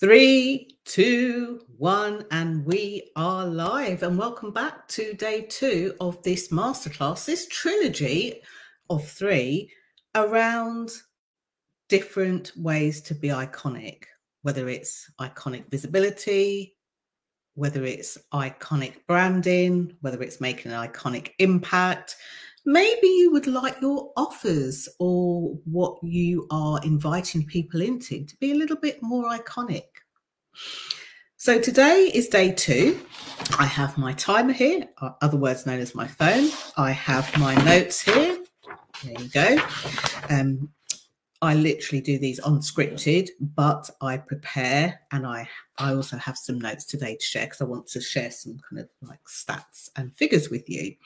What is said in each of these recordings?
Three, two, one, and we are live. And welcome back to day two of this masterclass, this trilogy of three around different ways to be iconic, whether it's iconic visibility, whether it's iconic branding, whether it's making an iconic impact. Maybe you would like your offers or what you are inviting people into to be a little bit more iconic. So today is day two. I have my timer here, other words known as my phone. I have my notes here. There you go. Um, I literally do these unscripted, but I prepare and I I also have some notes today to share because I want to share some kind of like stats and figures with you.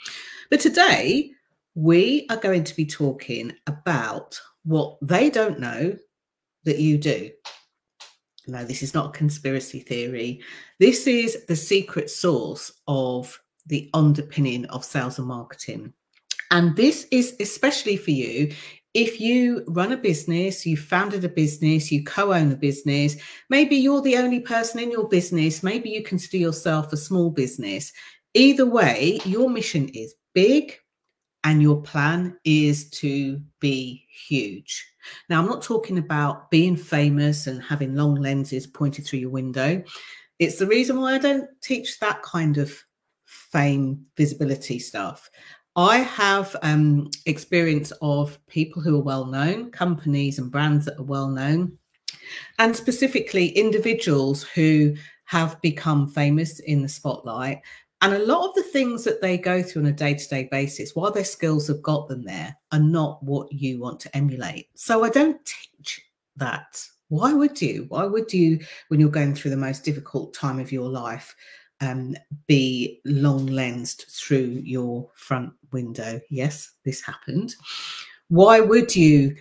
But today we are going to be talking about what they don't know that you do. No, this is not a conspiracy theory. This is the secret sauce of the underpinning of sales and marketing. And this is especially for you if you run a business, you founded a business, you co own a business, maybe you're the only person in your business, maybe you consider yourself a small business. Either way, your mission is big and your plan is to be huge. Now, I'm not talking about being famous and having long lenses pointed through your window. It's the reason why I don't teach that kind of fame visibility stuff. I have um, experience of people who are well known, companies and brands that are well known, and specifically individuals who have become famous in the spotlight. And a lot of the things that they go through on a day to day basis, while their skills have got them there, are not what you want to emulate. So I don't teach that. Why would you? Why would you, when you're going through the most difficult time of your life, um, be long lensed through your front window. Yes, this happened. Why would you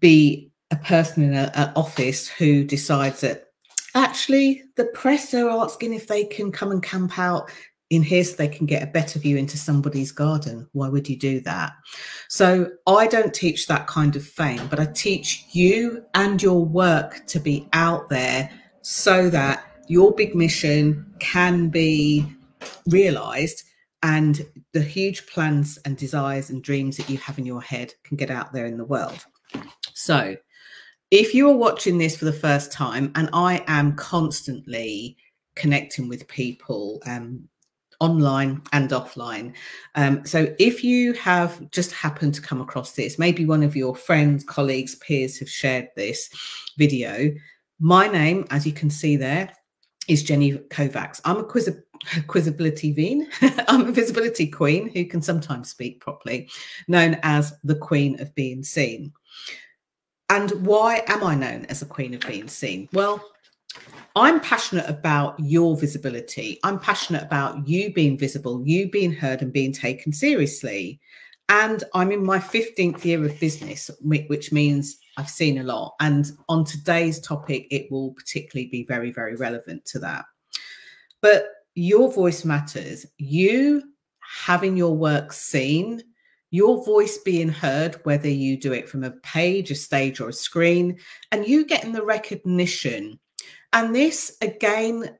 be a person in an office who decides that actually the press are asking if they can come and camp out in so they can get a better view into somebody's garden. Why would you do that? So I don't teach that kind of fame, but I teach you and your work to be out there so that your big mission can be realized and the huge plans and desires and dreams that you have in your head can get out there in the world. So, if you are watching this for the first time, and I am constantly connecting with people um, online and offline. Um, so, if you have just happened to come across this, maybe one of your friends, colleagues, peers have shared this video. My name, as you can see there, is Jenny Kovacs. I'm a quiz quizability veen. I'm a visibility queen who can sometimes speak properly, known as the queen of being seen. And why am I known as the queen of being seen? Well, I'm passionate about your visibility. I'm passionate about you being visible, you being heard and being taken seriously. And I'm in my 15th year of business, which means I've seen a lot. And on today's topic, it will particularly be very, very relevant to that. But your voice matters. You having your work seen, your voice being heard, whether you do it from a page, a stage, or a screen, and you getting the recognition. And this again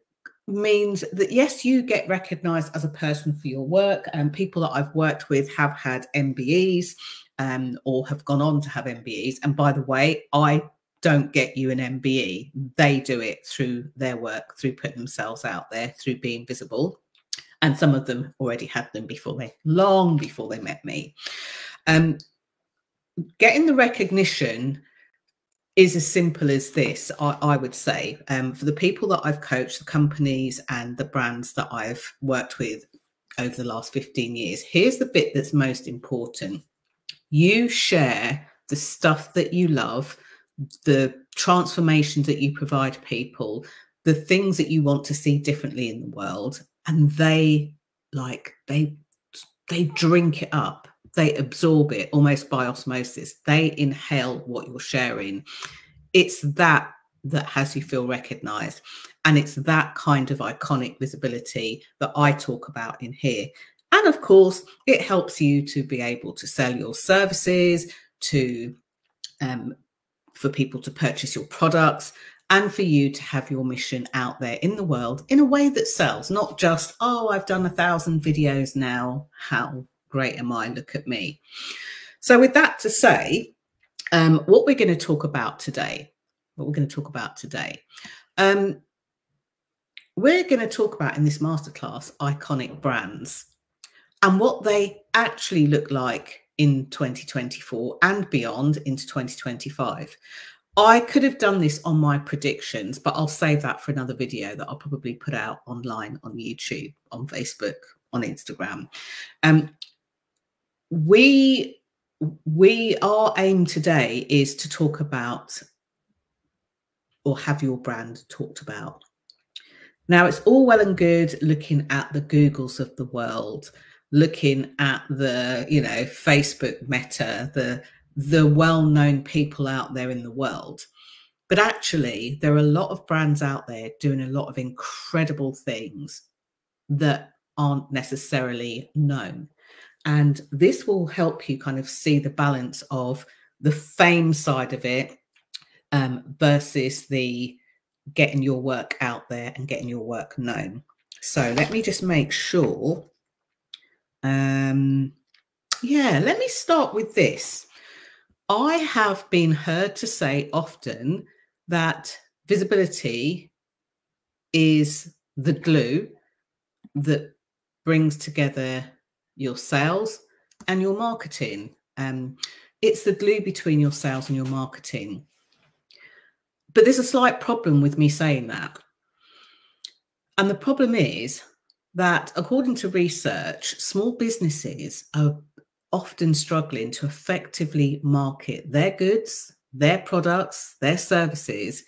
means that yes, you get recognized as a person for your work. And people that I've worked with have had MBEs um, or have gone on to have MBEs. And by the way, I don't get you an MBE. They do it through their work, through putting themselves out there, through being visible. And some of them already had them before they, long before they met me. Um, getting the recognition is as simple as this, I, I would say. Um, for the people that I've coached, the companies and the brands that I've worked with over the last 15 years, here's the bit that's most important. You share the stuff that you love, the transformations that you provide people, the things that you want to see differently in the world, and they like they they drink it up they absorb it almost by osmosis. They inhale what you're sharing. It's that that has you feel recognized and it's that kind of iconic visibility that i talk about in here. And of course it helps you to be able to sell your services to um, for people to purchase your products and for you to have your mission out there in the world in a way that sells, not just, oh, I've done a thousand videos now. How great am I? Look at me. So, with that to say, um, what we're going to talk about today, what we're going to talk about today, um, we're going to talk about in this masterclass iconic brands and what they actually look like in 2024 and beyond into 2025. I could have done this on my predictions, but I'll save that for another video that I'll probably put out online on YouTube, on Facebook, on Instagram. Um, we we our aim today is to talk about or have your brand talked about. Now it's all well and good looking at the Googles of the world, looking at the you know Facebook Meta, the the well-known people out there in the world. But actually, there are a lot of brands out there doing a lot of incredible things that aren't necessarily known. And this will help you kind of see the balance of the fame side of it um, versus the getting your work out there and getting your work known. So let me just make sure. Um, yeah, let me start with this. I have been heard to say often that visibility is the glue that brings together your sales and your marketing. Um, it's the glue between your sales and your marketing. But there's a slight problem with me saying that. And the problem is that, according to research, small businesses are often struggling to effectively market their goods, their products, their services.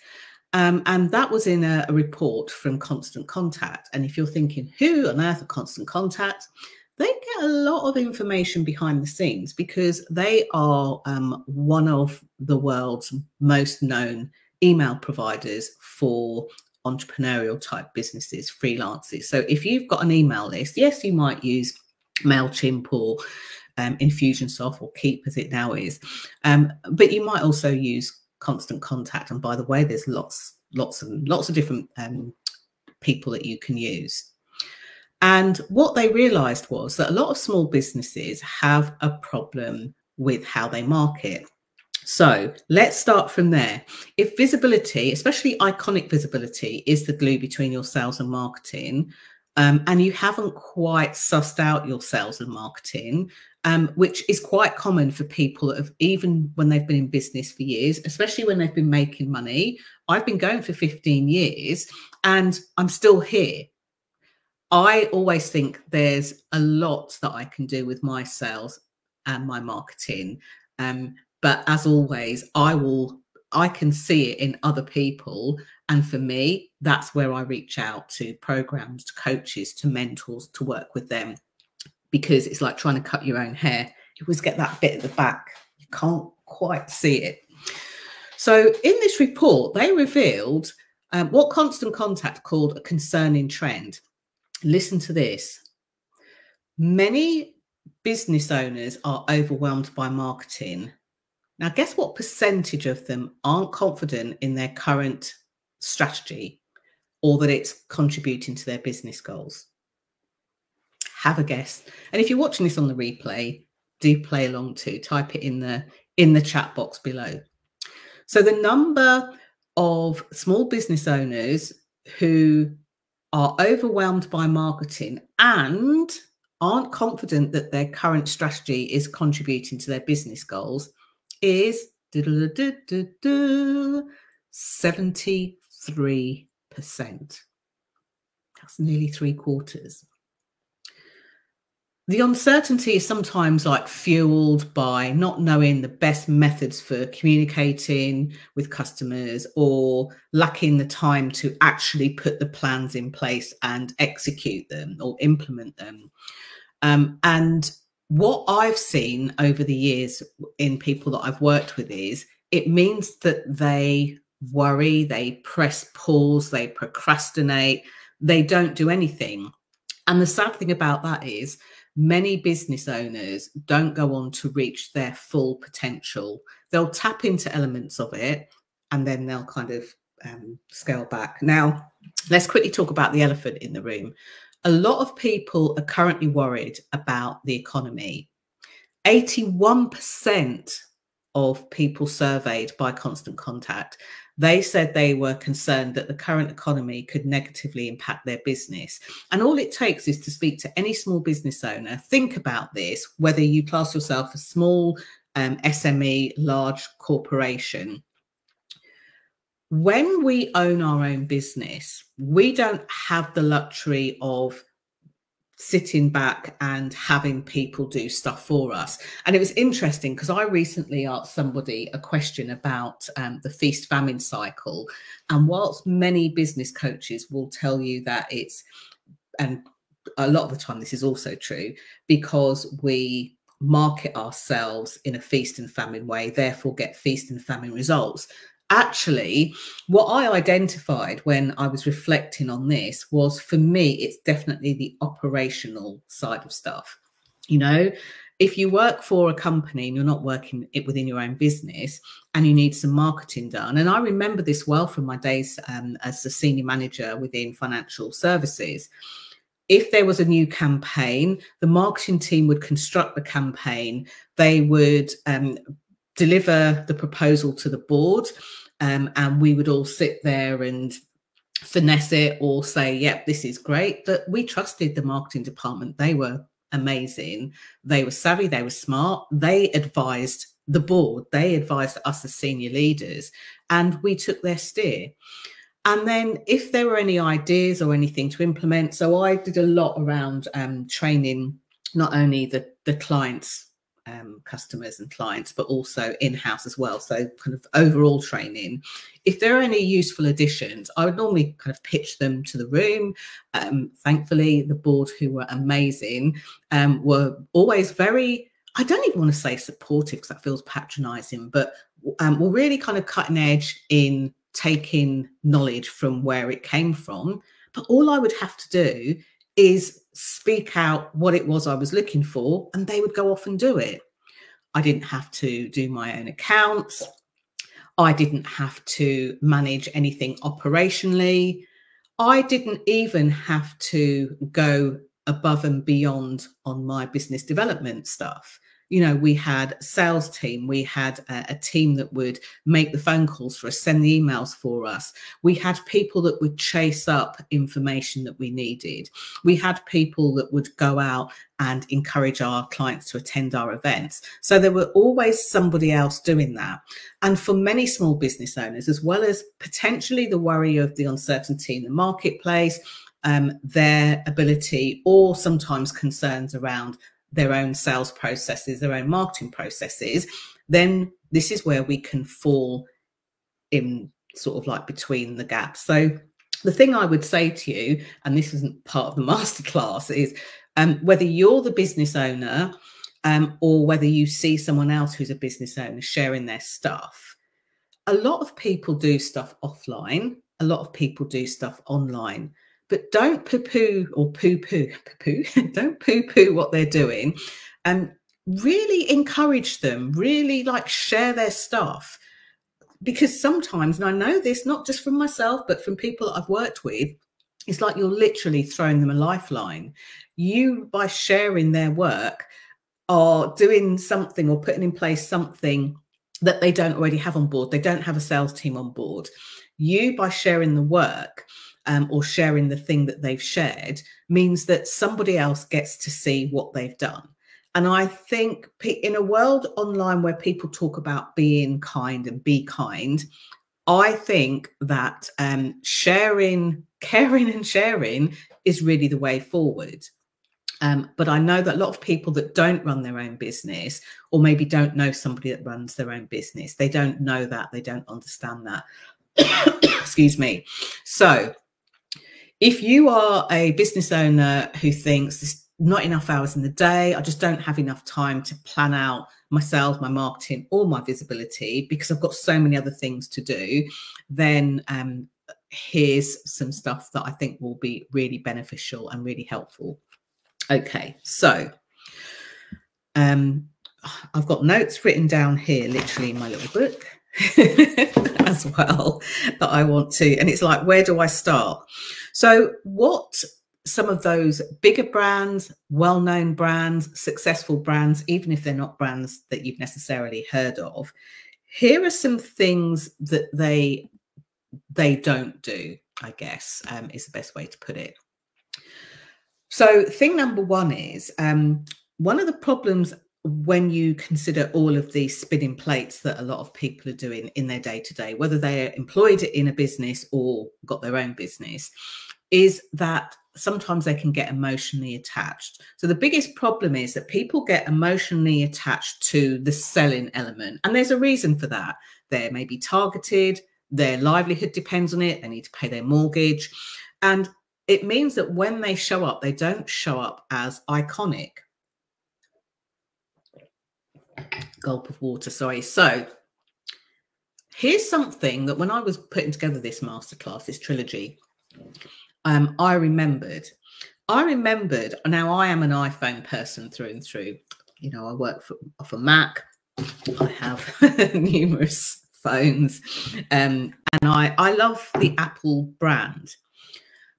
Um, and that was in a, a, report from Constant Contact. And if you're thinking, who on earth are Constant Contact? They get a lot of information behind the scenes because they are um, one of the world's most known email providers for entrepreneurial type businesses, freelancers. So if you've got an email list, yes, you might use MailChimp or um, Infusionsoft or Keap as it now is. Um, but you might also use Constant Contact. And by the way, there's lots, lots and lots of different um, people that you can use. And what they realized was that a lot of small businesses have a problem with how they market. So let's start from there. If visibility, especially iconic visibility, is the glue between your sales and marketing, um, and you haven't quite sussed out your sales and marketing, um, which is quite common for people that have even when they've been in business for years, especially when they've been making money. I've been going for 15 years and I'm still here. I always think there's a lot that I can do with my sales and my marketing. Um, but as always, I will I can see it in other people. And for me, that's where I reach out to programs, to coaches, to mentors to work with them because it's like trying to cut your own hair. You always get that bit at the back. You can't quite see it. So in this report, they revealed um, what Constant Contact called a concerning trend. Listen to this. Many business owners are overwhelmed by marketing. Now, guess what percentage of them aren't confident in their current strategy or that it's contributing to their business goals? have a guess. And if you're watching this on the replay, do play along too. Type it in the in the chat box below. So the number of small business owners who are overwhelmed by marketing and aren't confident that their current strategy is contributing to their business goals is 73%. That's nearly three quarters the uncertainty is sometimes like fueled by not knowing the best methods for communicating with customers or lacking the time to actually put the plans in place and execute them or implement them. Um, and what I've seen over the years in people that I've worked with is it means that they worry, they press pause, they procrastinate, they don't do anything. And the sad thing about that is many business owners don't go on to reach their full potential. They'll tap into elements of it and then they'll kind of um, scale back. Now, let's quickly talk about the elephant in the room. A lot of people are currently worried about the economy. 81% of people surveyed by Constant Contact they said they were concerned that the current economy could negatively impact their business. And all it takes is to speak to any small business owner, think about this, whether you class yourself a small um, SME, large corporation. When we own our own business, we don't have the luxury of sitting back and having people do stuff for us. And it was interesting because I recently asked somebody a question about um, the feast famine cycle. And whilst many business coaches will tell you that it's, and a lot of the time this is also true, because we market ourselves in a feast and famine way, therefore get feast and famine results actually what i identified when i was reflecting on this was for me it's definitely the operational side of stuff you know if you work for a company and you're not working it within your own business and you need some marketing done and i remember this well from my days um, as a senior manager within financial services if there was a new campaign, the marketing team would construct the campaign. They would um, deliver the proposal to the board um, and we would all sit there and finesse it or say, yep, this is great. But we trusted the marketing department. They were amazing. They were savvy, they were smart. They advised the board, they advised us as senior leaders, and we took their steer. And then, if there were any ideas or anything to implement, so I did a lot around um, training not only the, the clients um, customers and clients, but also in house as well. So, kind of overall training. If there are any useful additions, I would normally kind of pitch them to the room. Um, thankfully, the board, who were amazing, um, were always very, I don't even want to say supportive because that feels patronizing, but um, were really kind of cutting edge in taking knowledge from where it came from. But all I would have to do is speak out what it was I was looking for, and they would go off and do it. I didn't have to do my own accounts. I didn't have to manage anything operationally. I didn't even have to go above and beyond on my business development stuff you know, we had a sales team, we had a, a, team that would make the phone calls for us, send the emails for us. We had people that would chase up information that we needed. We had people that would go out and encourage our clients to attend our events. So there were always somebody else doing that. And for many small business owners, as well as potentially the worry of the uncertainty in the marketplace, um, their ability or sometimes concerns around their own sales processes, their own marketing processes, then this is where we can fall in sort of like between the gaps. So the thing I would say to you, and this isn't part of the masterclass, is um, whether you're the business owner um, or whether you see someone else who's a business owner sharing their stuff, a lot of people do stuff offline. A lot of people do stuff online but don't poo poo or poo poo poo poo don't poo poo what they're doing and really encourage them really like share their stuff. Because sometimes and i know this not just from myself but from people i've worked with it's like you're literally throwing them a lifeline. You by sharing their work are doing something or putting in place something that they don't already have on board. They don't have a sales team on board. You by sharing the work um, or sharing the thing that they've shared means that somebody else gets to see what they've done. And I think in a world online where people talk about being kind and be kind, I think that um, sharing, caring, and sharing is really the way forward. Um, but I know that a lot of people that don't run their own business, or maybe don't know somebody that runs their own business, they don't know that, they don't understand that. Excuse me. So if you are a business owner who thinks there's not enough hours in the day, I just don't have enough time to plan out myself, my marketing, or my visibility because I've got so many other things to do, then um, here's some stuff that I think will be really beneficial and really helpful. Okay, so um, I've got notes written down here, literally in my little book. as well that I want to. And it's like, where do I start? So, what some of those bigger brands, well known brands, successful brands, even if they're not brands that you've necessarily heard of, here are some things that they they don't do i guess um, is the best way to put it so thing number one is um, one of the problems when you consider all of these spinning plates that a lot of people are doing in their day to day, whether they're employed in a business or got their own business, is that sometimes they can get emotionally attached. So the biggest problem is that people get emotionally attached to the selling element. And there's a reason for that. They're maybe targeted, their livelihood depends on it, they need to pay their mortgage. And it means that when they show up, they don't show up as iconic. Gulp of water, sorry. So here's something that when I was putting together this masterclass, this trilogy, um, I remembered. I remembered. Now I am an iPhone person through and through. You know, I work for off a Mac. I have numerous phones, um, and I I love the Apple brand.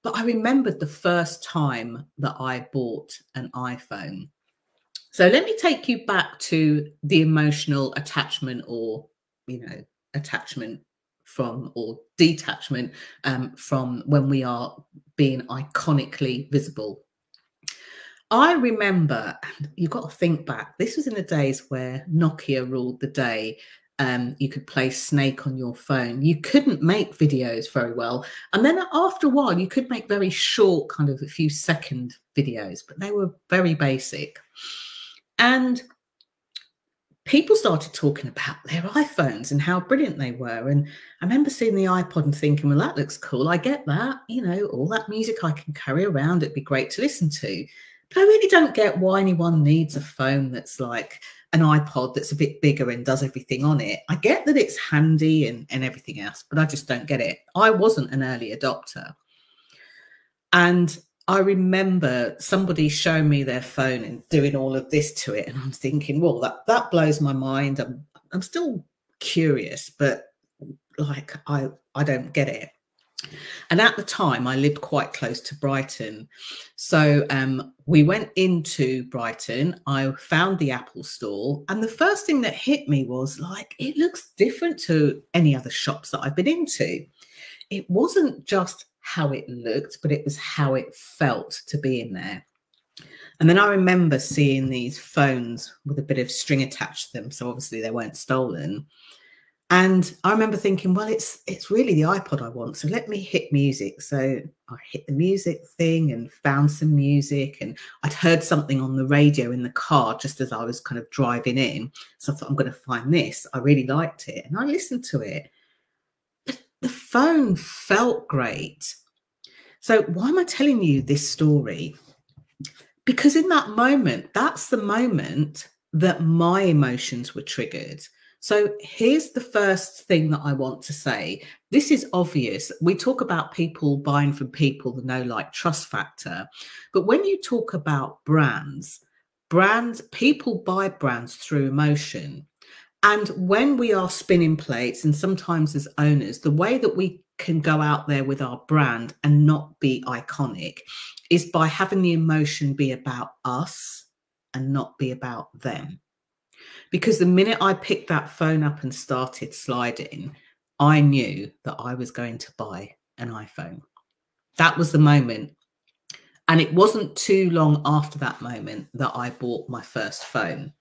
But I remembered the first time that I bought an iPhone. So let me take you back to the emotional attachment or, you know, attachment from or detachment um, from when we are being iconically visible. I remember, you've got to think back, this was in the days where Nokia ruled the day. Um, you could play Snake on your phone. You couldn't make videos very well. And then after a while, you could make very short, kind of a few second videos, but they were very basic. And people started talking about their iPhones and how brilliant they were. And I remember seeing the iPod and thinking, well, that looks cool. I get that. You know, all that music I can carry around, it'd be great to listen to. But I really don't get why anyone needs a phone that's like an iPod that's a bit bigger and does everything on it. I get that it's handy and, and everything else, but I just don't get it. I wasn't an early adopter. And I remember somebody showing me their phone and doing all of this to it, and I'm thinking, well, that that blows my mind. I'm I'm still curious, but like I I don't get it. And at the time, I lived quite close to Brighton, so um, we went into Brighton. I found the Apple store, and the first thing that hit me was like, it looks different to any other shops that I've been into. It wasn't just how it looked, but it was how it felt to be in there. And then I remember seeing these phones with a bit of string attached to them. So obviously they weren't stolen. And I remember thinking, well, it's it's really the iPod I want. So let me hit music. So I hit the music thing and found some music. And I'd heard something on the radio in the car just as I was kind of driving in. So I thought, I'm going to find this. I really liked it. And I listened to it the phone felt great. So, why am I telling you this story? Because in that moment, that's the moment that my emotions were triggered. So, here's the first thing that I want to say. This is obvious. We talk about people buying from people, the no like trust factor. But when you talk about brands, brands, people buy brands through emotion. And when we are spinning plates, and sometimes as owners, the way that we can go out there with our brand and not be iconic is by having the emotion be about us and not be about them. Because the minute I picked that phone up and started sliding, I knew that I was going to buy an iPhone. That was the moment. And it wasn't too long after that moment that I bought my first phone.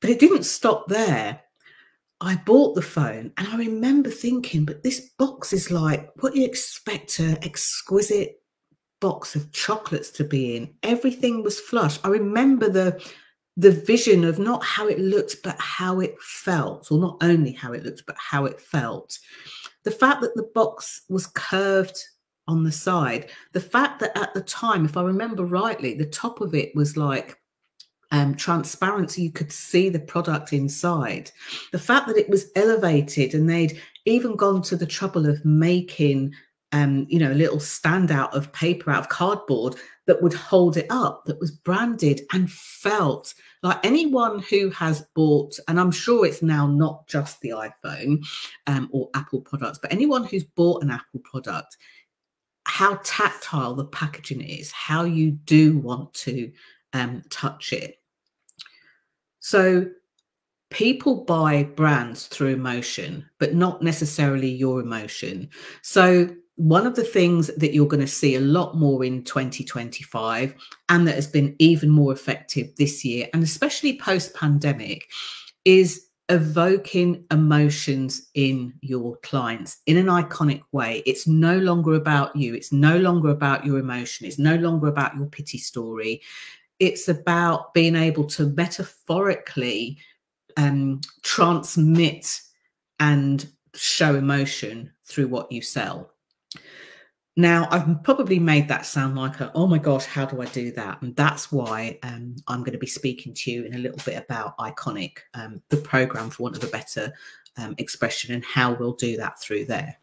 But it didn't stop there. I bought the phone and I remember thinking, but this box is like what you expect an exquisite box of chocolates to be in. Everything was flush. I remember the the vision of not how it looked, but how it felt, or not only how it looked, but how it felt. The fact that the box was curved on the side, the fact that at the time, if I remember rightly, the top of it was like um, transparency, you could see the product inside. The fact that it was elevated and they'd even gone to the trouble of making, um, you know, a little standout of paper out of cardboard that would hold it up, that was branded and felt Like anyone who has bought, and I'm sure it's now not just the iPhone um, or Apple products, but anyone who's bought an Apple product, how tactile the packaging is, how you do want to um, touch it. So people buy brands through emotion, but not necessarily your emotion. So one of the things that you're going to see a lot more in 2025 and that has been even more effective this year and especially post pandemic is evoking emotions in your clients in an iconic way. It's no longer about you. It's no longer about your emotion. It's no longer about your pity story it's about being able to metaphorically um, transmit and show emotion through what you sell now, I've probably made that sound like a, oh my gosh, how do I do that? And that's why um, I'm going to be speaking to you in a little bit about Iconic, um, the program, for want of a better um, expression, and how we'll do that through there.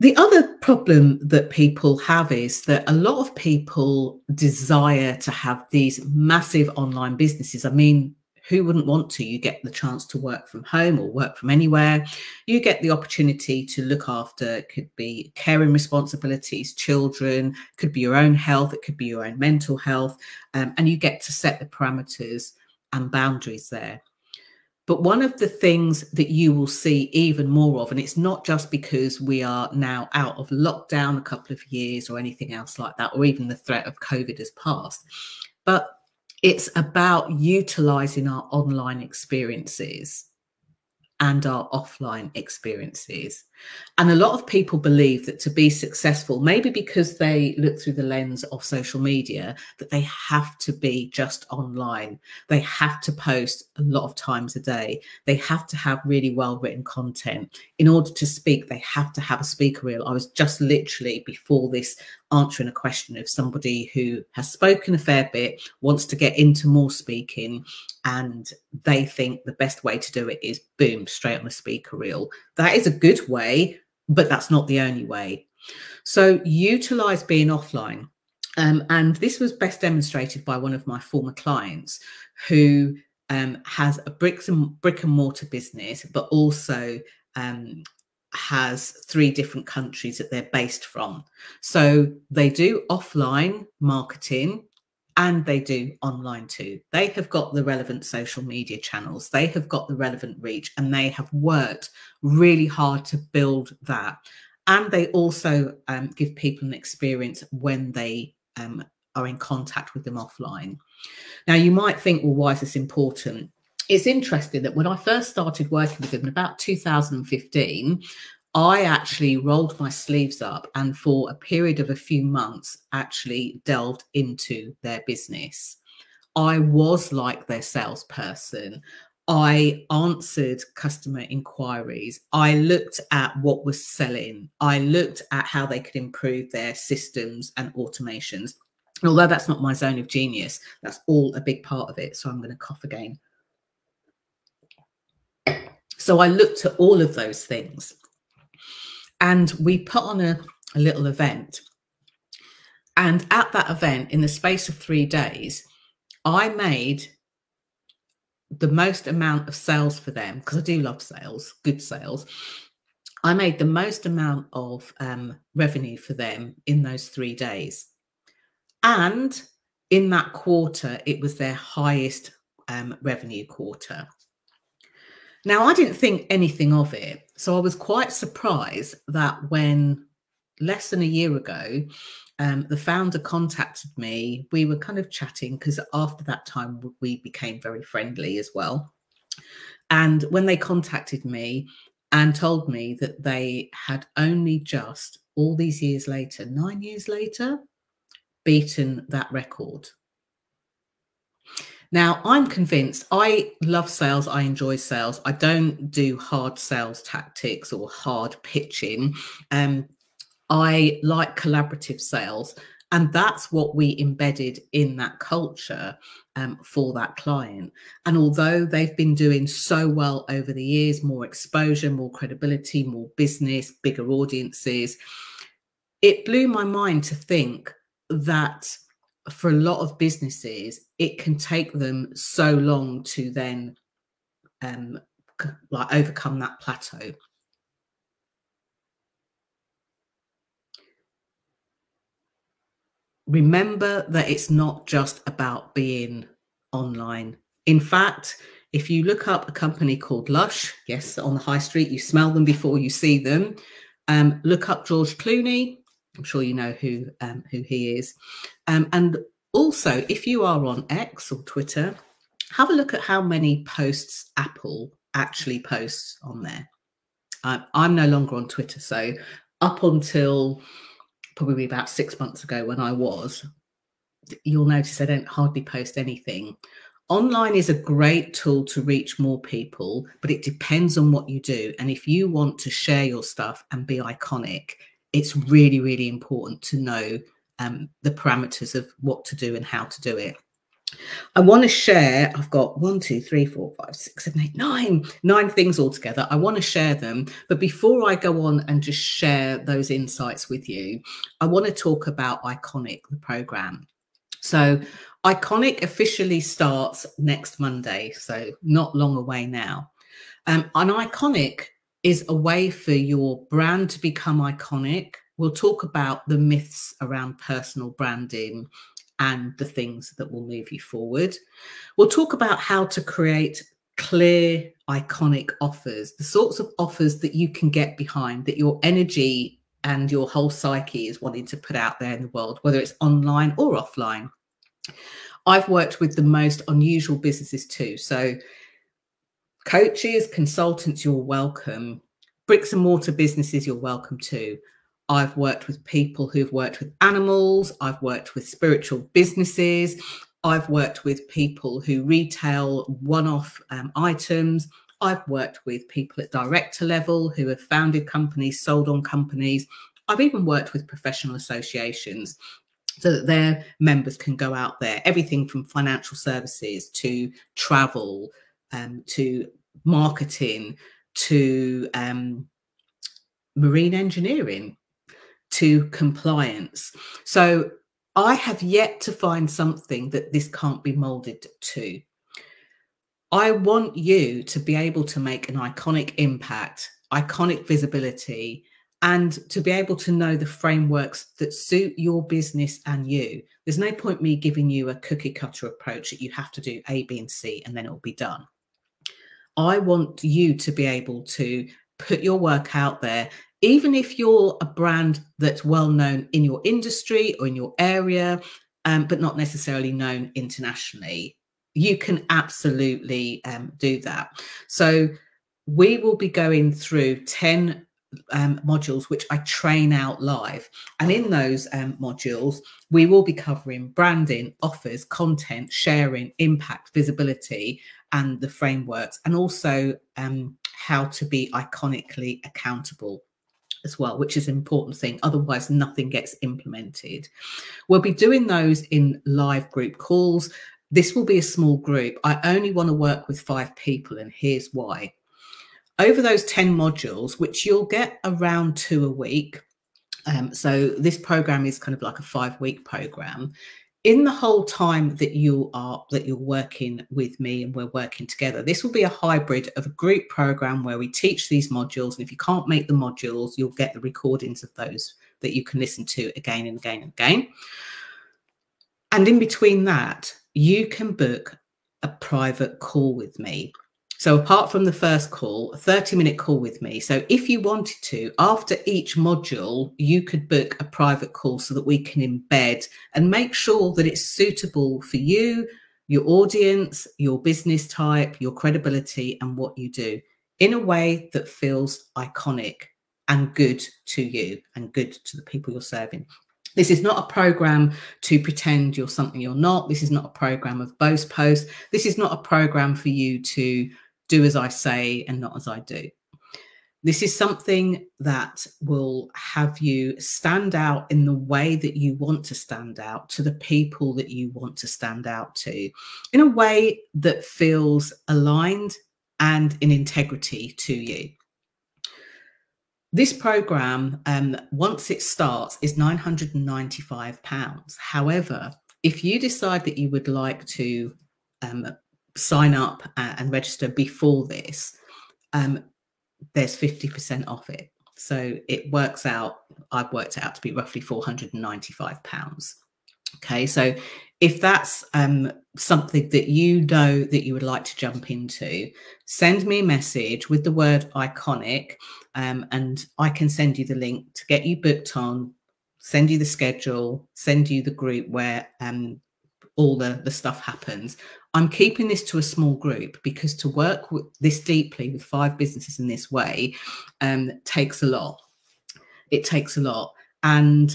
The other problem that people have is that a lot of people desire to have these massive online businesses. I mean, who wouldn't want to? You get the chance to work from home or work from anywhere. You get the opportunity to look after, could be caring responsibilities, children, could be your own health, it could be your own mental health, um, and you get to set the parameters and boundaries there. But one of the things that you will see even more of, and it's not just because we are now out of lockdown a couple of years or anything else like that, or even the threat of COVID has passed, but it's about utilizing our online experiences and our offline experiences. And a lot of people believe that to be successful, maybe because they look through the lens of social media, that they have to be just online. They have to post a lot of times a day. They have to have really well written content. In order to speak, they have to have a speaker reel. I was just literally before this answering a question of somebody who has spoken a fair bit, wants to get into more speaking, and they think the best way to do it is boom, straight on a speaker reel. That is a good way, but that's not the only way. So utilize being offline. Um, and this was best demonstrated by one of my former clients who um, has a bricks and brick and mortar business, but also um, has three different countries that they're based from. So they do offline marketing and they do online too. They have got the relevant social media channels, they have got the relevant reach, and they have worked really hard to build that. And they also um, give people an experience when they um, are in contact with them offline. Now, you might think, well, why is this important? it's interesting that when I first started working with them in about 2015, I actually rolled my sleeves up and for a period of a few months actually delved into their business. I was like their salesperson. I answered customer inquiries. I looked at what was selling. I looked at how they could improve their systems and automations. although that's not my zone of genius, that's all a big part of it. So I'm going to cough again. So I looked at all of those things and we put on a, a little event. And at that event, in the space of three days, I made the most amount of sales for them because I do love sales, good sales. I made the most amount of um, revenue for them in those three days. And in that quarter, it was their highest um, revenue quarter. Now, I didn't think anything of it. So I was quite surprised that when less than a year ago, um, the founder contacted me. We were kind of chatting because after that time, we became very friendly as well. And when they contacted me and told me that they had only just, all these years later, nine years later, beaten that record. Now, I'm convinced I love sales. I enjoy sales. I don't do hard sales tactics or hard pitching. Um, I like collaborative sales. And that's what we embedded in that culture um, for that client. And although they've been doing so well over the years, more exposure, more credibility, more business, bigger audiences, it blew my mind to think that for a lot of businesses, it can take them so long to then um, like overcome that plateau. Remember that it's not just about being online. In fact, if you look up a company called Lush, yes, on the high street, you smell them before you see them. Um, look up George Clooney. I'm sure you know who um, who he is. Um, and also, if you are on X or Twitter, have a look at how many posts Apple actually posts on there. I'm no longer on Twitter, so up until probably about six months ago when I was, you'll notice I don't hardly post anything. Online is a great tool to reach more people, but it depends on what you do. And if you want to share your stuff and be iconic, it's really, really important to know um, the parameters of what to do and how to do it. I want to share, I've got one, two, three, four, five, six, seven, eight, nine, nine things altogether. I want to share them. But before I go on and just share those insights with you, I want to talk about Iconic, the program. So, Iconic officially starts next Monday, so not long away now. Um, an Iconic is a way for your brand to become iconic. We'll talk about the myths around personal branding and the things that will move you forward. We'll talk about how to create clear, iconic offers, the sorts of offers that you can get behind, that your energy and your whole psyche is wanting to put out there in the world, whether it's online or offline. I've worked with the most unusual businesses too. So, coaches, consultants, you're welcome. Bricks and mortar businesses, you're welcome too. I've worked with people who've worked with animals. I've worked with spiritual businesses. I've worked with people who retail one off um, items. I've worked with people at director level who have founded companies, sold on companies. I've even worked with professional associations so that their members can go out there, everything from financial services to travel um, to marketing to um, marine engineering to compliance. So I have yet to find something that this can't be molded to. I want you to be able to make an iconic impact, iconic visibility, and to be able to know the frameworks that suit your business and you. There's no point me giving you a cookie cutter approach that you have to do A, B, and C, and then it'll be done. I want you to be able to put your work out there even if you're a brand that's well known in your industry or in your area, um, but not necessarily known internationally, you can absolutely um, do that. So we will be going through 10 um, modules which I train out live. And in those um, modules, we will be covering branding, offers, content, sharing, impact, visibility, and the frameworks, and also um, how to be iconically accountable as well, which is an important thing. Otherwise, nothing gets implemented. We'll be doing those in live group calls. This will be a small group. I only want to work with five people, and here's why. Over those 10 modules, which you'll get around two a week, um, so this program is kind of like a five week program in the whole time that you are that you're working with me and we're working together this will be a hybrid of a group program where we teach these modules and if you can't make the modules you'll get the recordings of those that you can listen to again and again and again. And in between that you can book a private call with me so, apart from the first call, a 30 minute call with me. So, if you wanted to, after each module, you could book a private call so that we can embed and make sure that it's suitable for you, your audience, your business type, your credibility, and what you do in a way that feels iconic and good to you and good to the people you're serving. This is not a program to pretend you're something you're not. This is not a program of boast post. This is not a program for you to do as I say and not as I do. This is something that will have you stand out in the way that you want to stand out to the people that you want to stand out to, in a way that feels aligned and in integrity to you. This program, um, once it starts, is £995. However, if you decide that you would like to um, sign up and register before this, um, there's 50% off it. So it works out, I've worked it out to be roughly £495. Okay, so if that's um, something that you know that you would like to jump into, send me a message with the word iconic, um, and I can send you the link to get you booked on, send you the schedule, send you the group where um, all the, the stuff happens. I'm keeping this to a small group because to work with this deeply with five businesses in this way um, takes a lot. It takes a lot. And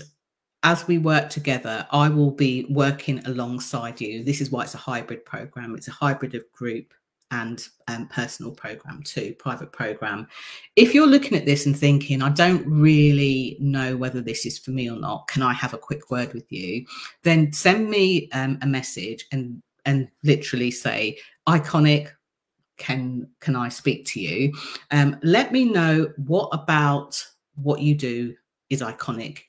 as we work together, I will be working alongside you. This is why it's a hybrid program. It's a hybrid of group and um, personal program too, private program. If you're looking at this and thinking, I don't really know whether this is for me or not, can I have a quick word with you? Then send me um, a message and and literally say, iconic, can can I speak to you? Um, let me know what about what you do is iconic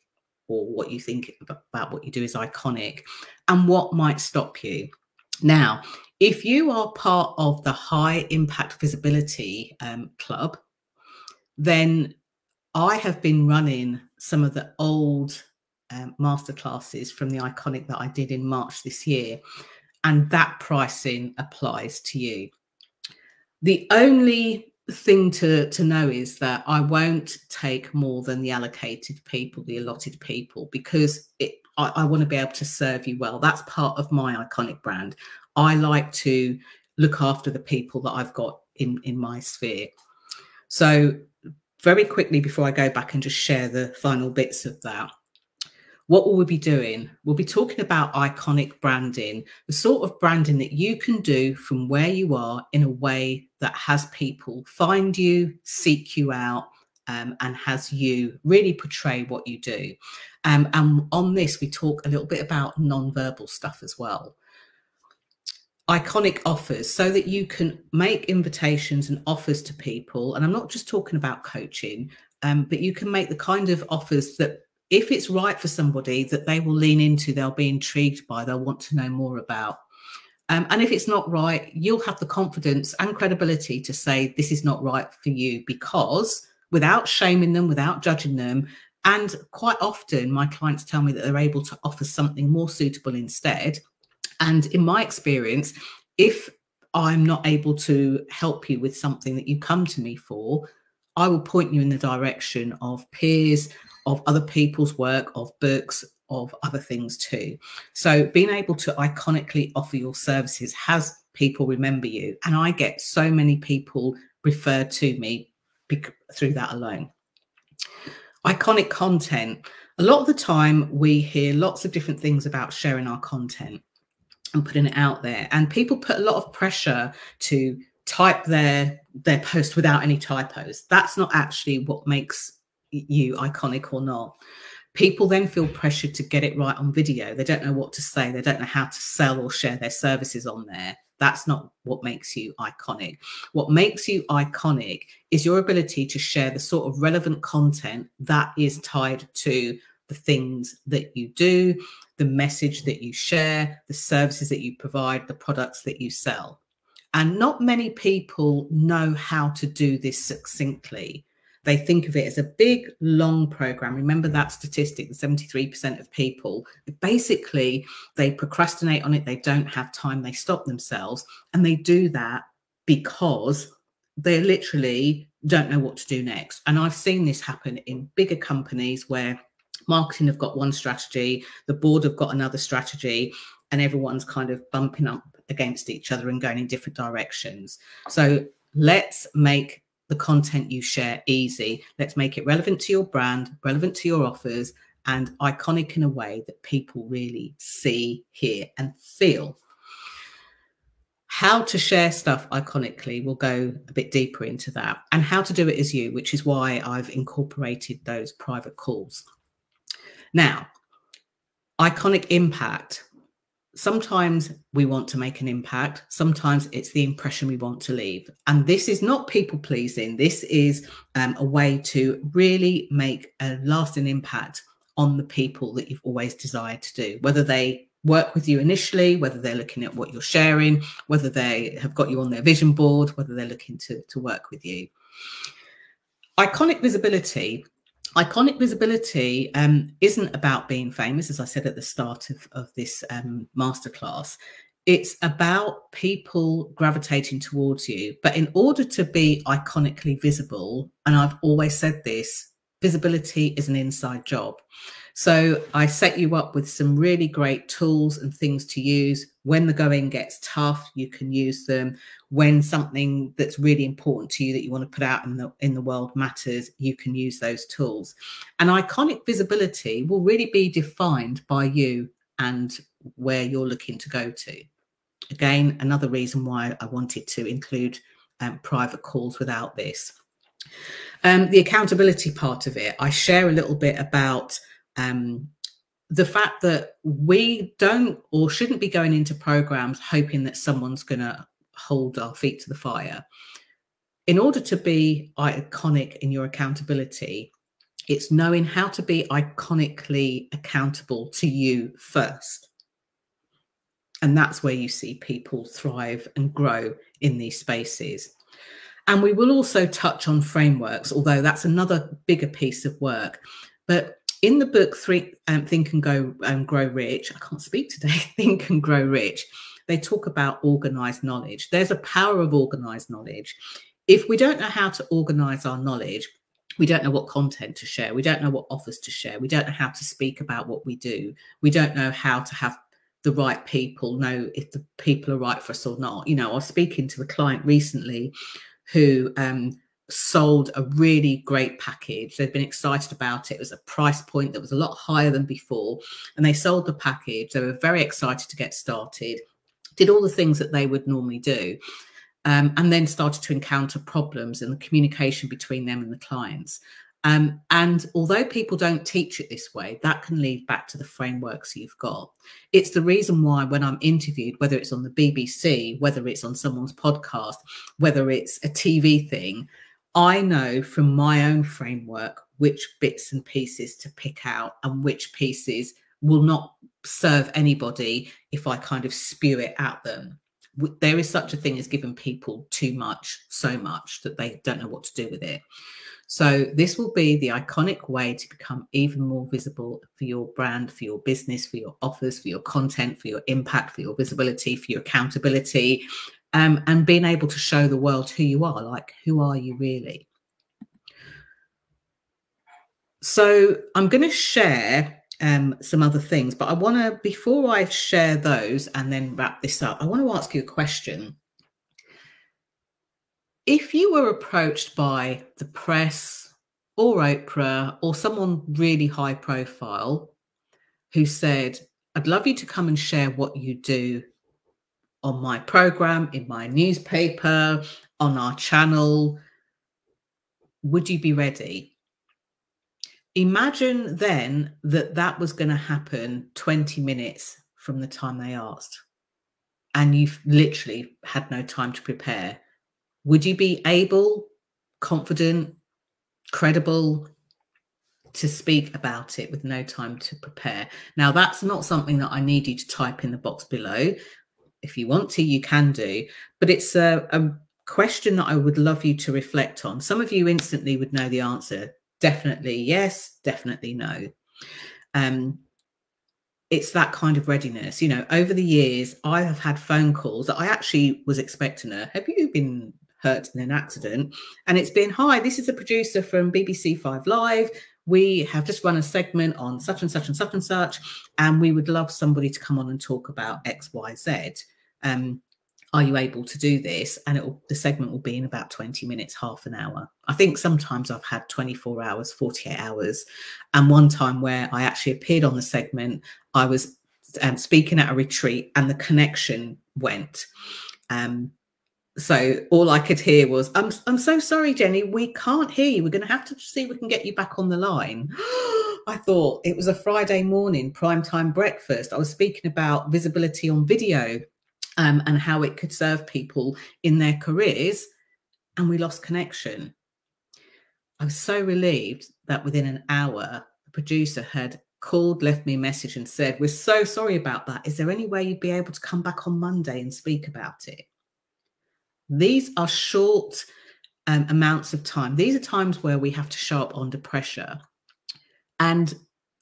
or what you think about what you do is iconic and what might stop you. Now, if you are part of the high impact visibility um, club, then I have been running some of the old um, masterclasses from the iconic that I did in March this year and that pricing applies to you. The only thing to, to know is that I won't take more than the allocated people, the allotted people, because it, I, I want to be able to serve you well. That's part of my iconic brand. I like to look after the people that I've got in, in my sphere. So, very quickly before I go back and just share the final bits of that, what will we be doing? We'll be talking about iconic branding, the sort of branding that you can do from where you are in a way that has people find you, seek you out, um, and has you really portray what you do. Um, and on this, we talk a little bit about non-verbal stuff as well. Iconic offers so that you can make invitations and offers to people. And I'm not just talking about coaching, um, but you can make the kind of offers that if it's right for somebody that they will lean into, they'll be intrigued by, they'll want to know more about. Um, and if it's not right, you'll have the confidence and credibility to say this is not right for you because without shaming them, without judging them, and quite often my clients tell me that they're able to offer something more suitable instead. And in my experience, if I'm not able to help you with something that you come to me for, I will point you in the direction of peers, of other people's work, of books, of other things too. So being able to iconically offer your services has people remember you. And I get so many people referred to me through that alone. Iconic content. A lot of the time we hear lots of different things about sharing our content and putting it out there. And people put a lot of pressure to type their their post without any typos. That's not actually what makes you iconic or not. People then feel pressured to get it right on video. They don't know what to say. They don't know how to sell or share their services on there. That's not what makes you iconic. What makes you iconic is your ability to share the sort of relevant content that is tied to the things that you do the message that you share the services that you provide the products that you sell. And not many people know how to do this succinctly they think of it as a big, long program. Remember that statistic the 73% of people basically they procrastinate on it, they don't have time, they stop themselves, and they do that because they literally don't know what to do next. And I've seen this happen in bigger companies where marketing have got one strategy, the board have got another strategy, and everyone's kind of bumping up against each other and going in different directions. So let's make the content you share easy. Let's make it relevant to your brand, relevant to your offers, and iconic in a way that people really see, hear, and feel. How to share stuff iconically, we'll go a bit deeper into that, and how to do it as you, which is why I've incorporated those private calls. Now, iconic impact sometimes we want to make an impact sometimes it's the impression we want to leave and this is not people pleasing this is um, a way to really make a lasting impact on the people that you've always desired to do whether they work with you initially, whether they're looking at what you're sharing, whether they have got you on their vision board, whether they're looking to, to work with you. Iconic visibility. Iconic visibility um, isn't about being famous, as I said at the start of, of this um, masterclass. It's about people gravitating towards you. But in order to be iconically visible, and I've always said this, visibility is an inside job. So I set you up with some really great tools and things to use. When the going gets tough, you can use them. When something that's really important to you that you want to put out in the in the world matters, you can use those tools. And iconic visibility will really be defined by you and where you're looking to go to. Again, another reason why I wanted to include um, private calls without this. Um, the accountability part of it, I share a little bit about um, the fact that we don't or shouldn't be going into programs hoping that someone's going to hold our feet to the fire. In order to be iconic in your accountability, it's knowing how to be iconically accountable to you first. And that's where you see people thrive and grow in these spaces. And we will also touch on frameworks, although that's another bigger piece of work. But in the book Three, um, Think and Go and Grow Rich, I can't speak today, Think and Grow Rich, they talk about organized knowledge. There's a power of organized knowledge. If we don't know how to organize our knowledge, we don't know what content to share. We don't know what offers to share. We don't know how to speak about what we do. We don't know how to have the right people know if the people are right for us or not. You know, I was speaking to a client recently who um, sold a really great package. They'd been excited about it. It was a price point that was a lot higher than before. And they sold the package. They were very excited to get started, did all the things that they would normally do. Um, and then started to encounter problems in the communication between them and the clients. Um, and although people don't teach it this way, that can lead back to the frameworks you've got. It's the reason why, when I'm interviewed, whether it's on the BBC, whether it's on someone's podcast, whether it's a TV thing, I know from my own framework which bits and pieces to pick out and which pieces will not serve anybody if I kind of spew it at them. There is such a thing as giving people too much, so much that they don't know what to do with it. So, this will be the iconic way to become even more visible for your brand, for your business, for your offers, for your content, for your impact, for your visibility, for your accountability, um, and being able to show the world who you are. Like, who are you really? So, I'm going to share um, some other things, but I want to, before I share those and then wrap this up, I want to ask you a question if you were approached by the press or Oprah or someone really high profile who said, I'd love you to come and share what you do on my program, in my newspaper, on our channel, would you be ready? Imagine then that that was going to happen 20 minutes from the time they asked, and you've literally had no time to prepare would you be able, confident, credible to speak about it with no time to prepare? Now, that's not something that I need you to type in the box below. If you want to, you can do, but it's a, a question that I would love you to reflect on. Some of you instantly would know the answer. Definitely yes, definitely no. Um, it's that kind of readiness. You know, over the years, I have had phone calls that I actually was expecting her. Have you been hurt in an accident. And it's been, hi, this is a producer from BBC Five Live. We have just run a segment on such and such and such and such, and we would love somebody to come on and talk about X, Y, Z. Um, are you able to do this? And it will, the segment will be in about 20 minutes, half an hour. I think sometimes I've had 24 hours, 48 hours. And one time where I actually appeared on the segment, I was um, speaking at a retreat and the connection went. Um, so all I could hear was, I'm, I'm so sorry, Jenny, we can't hear you. We're going to have to see if we can get you back on the line. I thought it was a Friday morning prime time breakfast. I was speaking about visibility on video um, and how it could serve people in their careers, and we lost connection. I was so relieved that within an hour, the producer had called, left me a message, and said, We're so sorry about that. Is there any way you'd be able to come back on Monday and speak about it? These are short um, amounts of time. These are times where we have to show up under pressure. And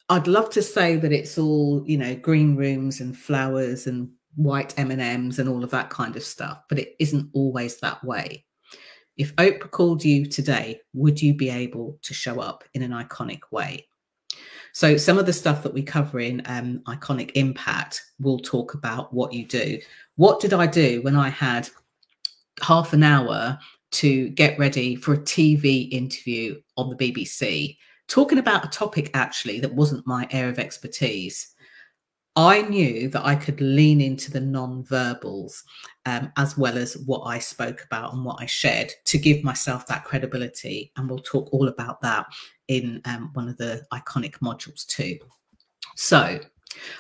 I'd love to say that it's all, you know, green rooms and flowers and white M&Ms and all of that kind of stuff, but it isn't always that way. If Oprah called you today, would you be able to show up in an iconic way? So some of the stuff that we cover in um, Iconic Impact we'll talk about what you do. What did I do when I had half an hour to get ready for a TV interview on the BBC, talking about a topic actually that wasn't my area of expertise. I knew that I could lean into the non-verbals um, as well as what I spoke about and what I shared to give myself that credibility. And we'll talk all about that in um, one of the iconic modules too. So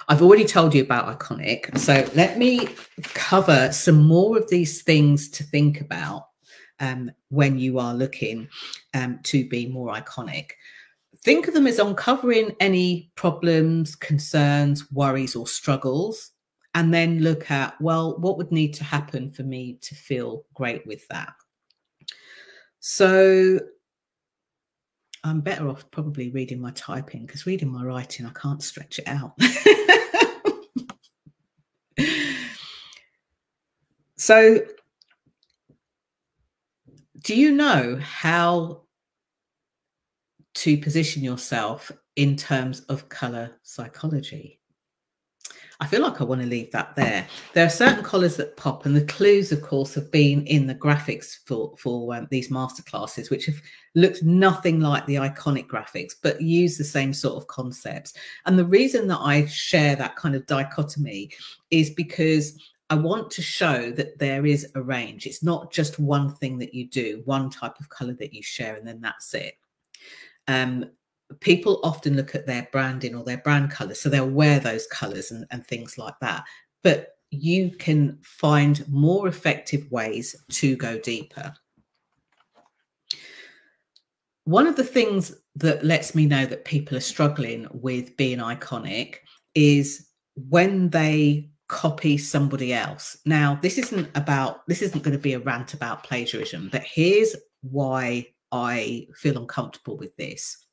I've already told you about iconic. So let me cover some more of these things to think about um, when you are looking um, to be more iconic. Think of them as uncovering any problems, concerns, worries, or struggles, and then look at, well, what would need to happen for me to feel great with that? So I'm better off probably reading my typing because reading my writing, I can't stretch it out. so do you know how to position yourself in terms of color psychology? I feel like I want to leave that there. There are certain colours that pop, and the clues, of course, have been in the graphics for for um, these masterclasses, which have looked nothing like the iconic graphics, but use the same sort of concepts. And the reason that I share that kind of dichotomy is because I want to show that there is a range. It's not just one thing that you do, one type of color that you share, and then that's it. Um, people often look at their branding or their brand colors, so they'll wear those colors and, and things like that. But you can find more effective ways to go deeper. One of the things that lets me know that people are struggling with being iconic is when they copy somebody else. Now, this isn't about, this isn't going to be a rant about plagiarism, but here's why I feel uncomfortable with this.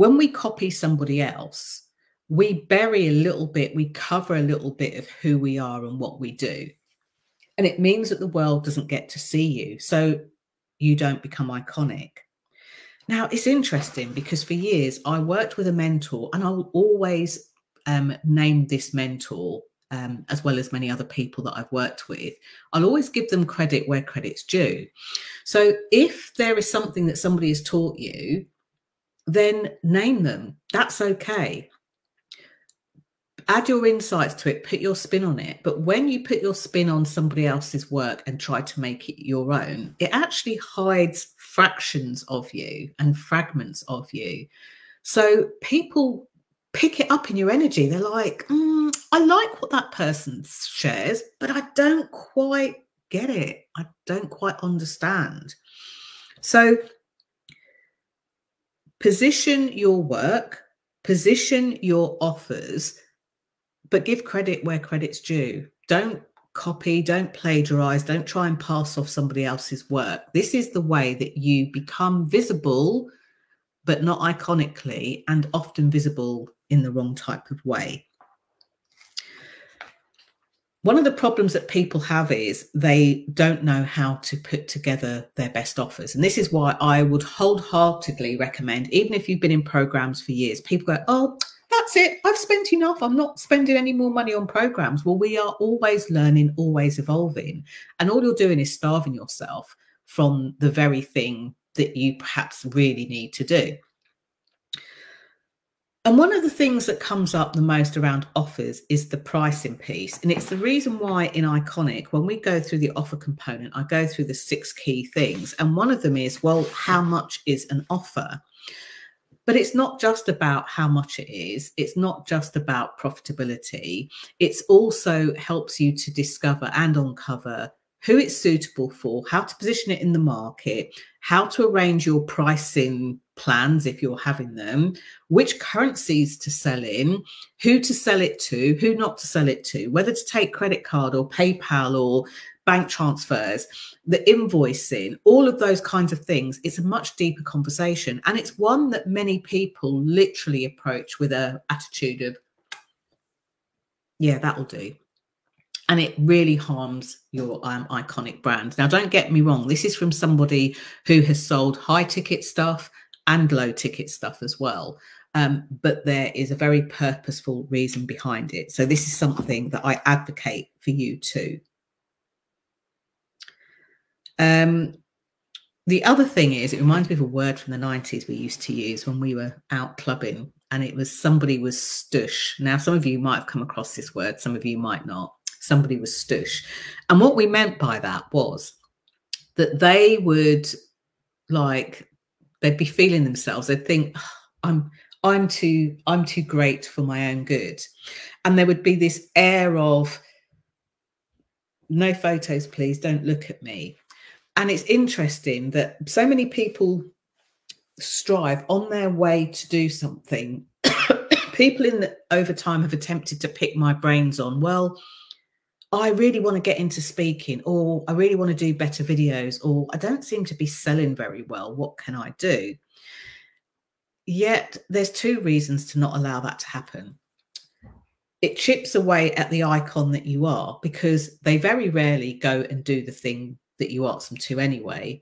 When we copy somebody else, we bury a little bit, we cover a little bit of who we are and what we do. And it means that the world doesn't get to see you. So you don't become iconic. Now, it's interesting because for years I worked with a mentor and I will always um, name this mentor um, as well as many other people that I've worked with, I'll always give them credit where credit's due. So if there is something that somebody has taught you, then name them. That's okay. Add your insights to it, put your spin on it. But when you put your spin on somebody else's work and try to make it your own, it actually hides fractions of you and fragments of you. So people pick it up in your energy. They're like, mm, I like what that person shares, but I don't quite get it. I don't quite understand. So, position your work, position your offers, but give credit where credit's due. Don't copy, don't plagiarize, don't try and pass off somebody else's work. This is the way that you become visible, but not iconically, and often visible in the wrong type of way. One of the problems that people have is they don't know how to put together their best offers. And this is why I would wholeheartedly recommend, even if you've been in programs for years, people go, Oh, that's it. I've spent enough. I'm not spending any more money on programs. Well, we are always learning, always evolving. And all you're doing is starving yourself from the very thing that you perhaps really need to do. And one of the things that comes up the most around offers is the pricing piece. And it's the reason why in Iconic, when we go through the offer component, I go through the six key things. And one of them is, well, how much is an offer? But it's not just about how much it is. It's not just about profitability. It's also helps you to discover and uncover who it's suitable for, how to position it in the market, how to arrange your pricing plans if you're having them, which currencies to sell in, who to sell it to, who not to sell it to, whether to take credit card or PayPal or bank transfers, the invoicing, all of those kinds of things. It's a much deeper conversation. And it's one that many people literally approach with an attitude of, yeah, that'll do and it really harms your um, iconic brand. Now, don't get me wrong, this is from somebody who has sold high ticket stuff and low ticket stuff as well. Um, but there is a very purposeful reason behind it. So, this is something that I advocate for you too. Um, the other thing is, it reminds me of a word from the 90s we used to use when we were out clubbing, and it was somebody was stush. Now, some of you might have come across this word, some of you might not somebody was stush. And what we meant by that was that they would like they'd be feeling themselves. They'd think, oh, I'm I'm too I'm too great for my own good. And there would be this air of no photos, please, don't look at me. And it's interesting that so many people strive on their way to do something. people in the, over time have attempted to pick my brains on, well, I really want to get into speaking, or I really want to do better videos, or I don't seem to be selling very well. What can I do? Yet there's two reasons to not allow that to happen. It chips away at the icon that you are because they very rarely go and do the thing that you ask them to anyway.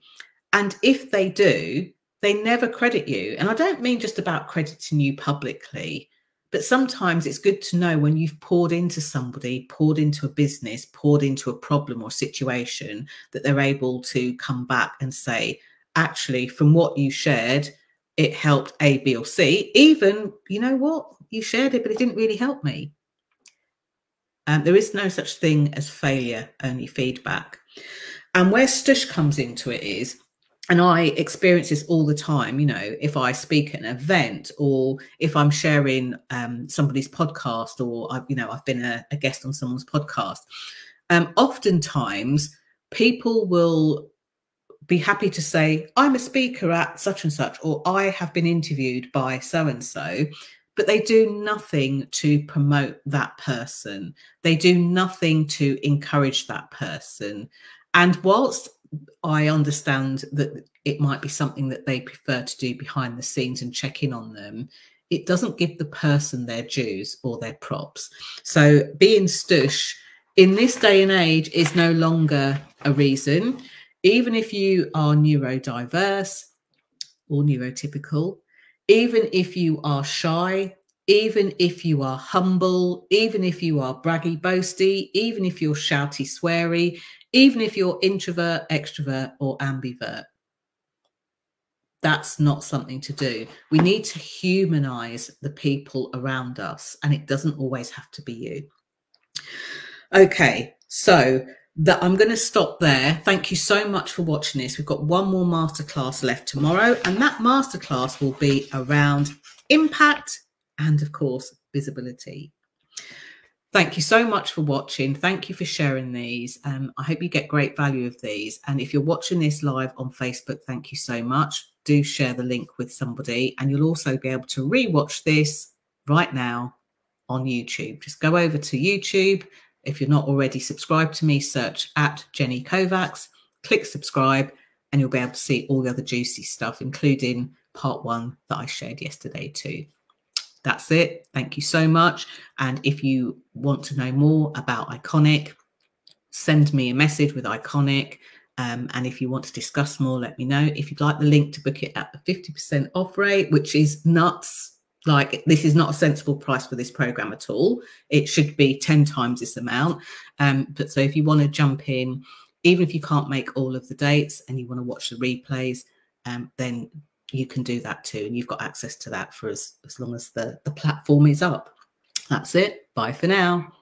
And if they do, they never credit you. And I don't mean just about crediting you publicly. But sometimes it's good to know when you've poured into somebody, poured into a business, poured into a problem or situation, that they're able to come back and say, actually, from what you shared, it helped A, B, or C. Even, you know what, you shared it, but it didn't really help me. Um, there is no such thing as failure, only feedback. And where Stush comes into it is and I experience this all the time. You know, if I speak at an event or if I'm sharing um, somebody's podcast or I've, you know, I've been a, a guest on someone's podcast, um, oftentimes people will be happy to say, I'm a speaker at such and such, or I have been interviewed by so and so, but they do nothing to promote that person. They do nothing to encourage that person. And whilst I understand that it might be something that they prefer to do behind the scenes and check in on them. It doesn't give the person their dues or their props. So being stush in this day and age is no longer a reason. Even if you are neurodiverse or neurotypical, even if you are shy, even if you are humble, even if you are braggy, boasty, even if you're shouty, sweary, even if you're introvert, extrovert, or ambivert. That's not something to do. We need to humanize the people around us, and it doesn't always have to be you. Okay, so that I'm going to stop there. Thank you so much for watching this. We've got one more masterclass left tomorrow, and that masterclass will be around impact and, of course, visibility. Thank you so much for watching. Thank you for sharing these. Um, I hope you get great value of these. And if you're watching this live on Facebook, thank you so much. Do share the link with somebody, and you'll also be able to rewatch this right now on YouTube. Just go over to YouTube. If you're not already subscribed to me, search at Jenny Kovacs, click subscribe, and you'll be able to see all the other juicy stuff, including part one that I shared yesterday, too. That's it. Thank you so much. And if you want to know more about Iconic, send me a message with Iconic. Um, and if you want to discuss more, let me know. If you'd like the link to book it at the 50% off rate, which is nuts. Like, this is not a sensible price for this program at all. It should be 10 times this amount. Um, but so if you want to jump in, even if you can't make all of the dates and you want to watch the replays, um, then you can do that too. And you've got access to that for as, as long as the, the platform is up. That's it. Bye for now.